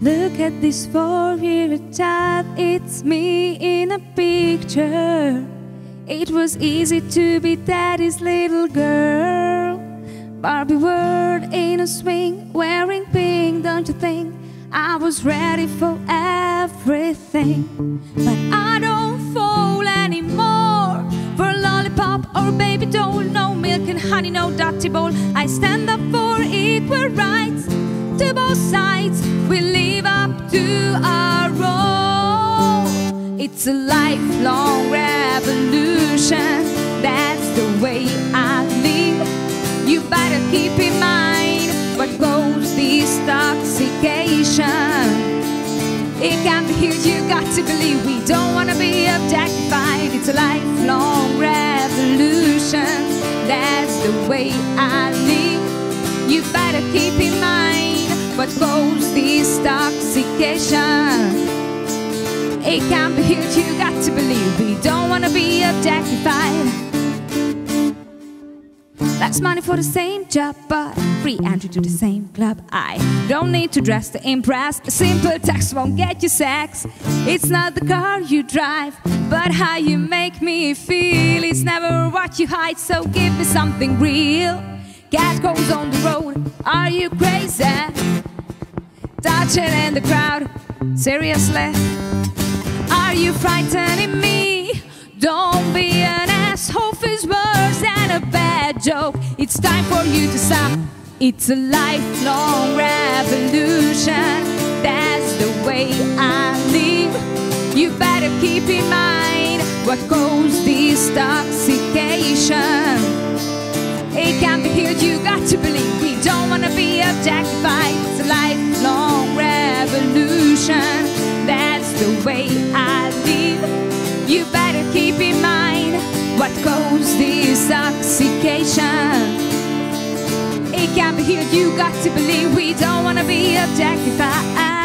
Look at this four-year child, it's me in a picture. It was easy to be daddy's little girl. Barbie world in a swing, wearing pink, don't you think? I was ready for everything. But I don't fall anymore for lollipop or baby doll. No milk and honey, no dirty bowl. I stand up for equal rights It's a lifelong revolution. That's the way I live. You better keep in mind what goes intoxication. It can't be here, you got to believe we don't wanna be objectified. It's a lifelong revolution. That's the way I live. You better keep in mind what goes intoxication. It can't be here, you got to believe we don't wanna be objectified. Less money for the same job, but free entry to the same club. I don't need to dress to impress. A simple text won't get you sex. It's not the car you drive, but how you make me feel. It's never what you hide, so give me something real. Cat goes on the road. Are you crazy? Touching in the crowd. Seriously? Are you frightening me? Don't be an asshole, is worse than a bad joke. It's time for you to stop. It's a lifelong revolution. That's the way I live. You better keep in mind what goes this toxication. It can't be here, you got to believe. We don't wanna be objectified. It's a lifelong revolution. That's the way what goes this intoxication. It can't be healed, you got to believe. We don't wanna be objectified.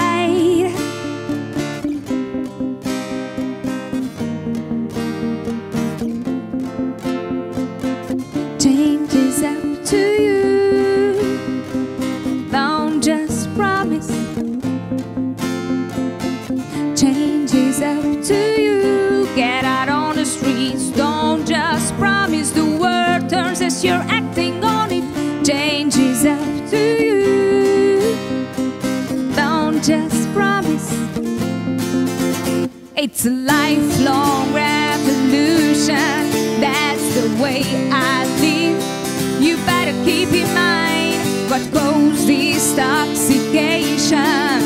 You're acting on it. Change is up to you. Don't just promise. It's a lifelong revolution. That's the way I live. You better keep in mind what goes this intoxication.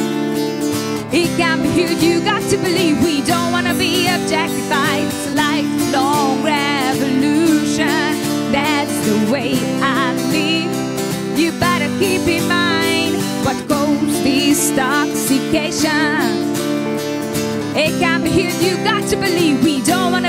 It can't be here, you got to believe It can't be here, you got to believe we don't objectified.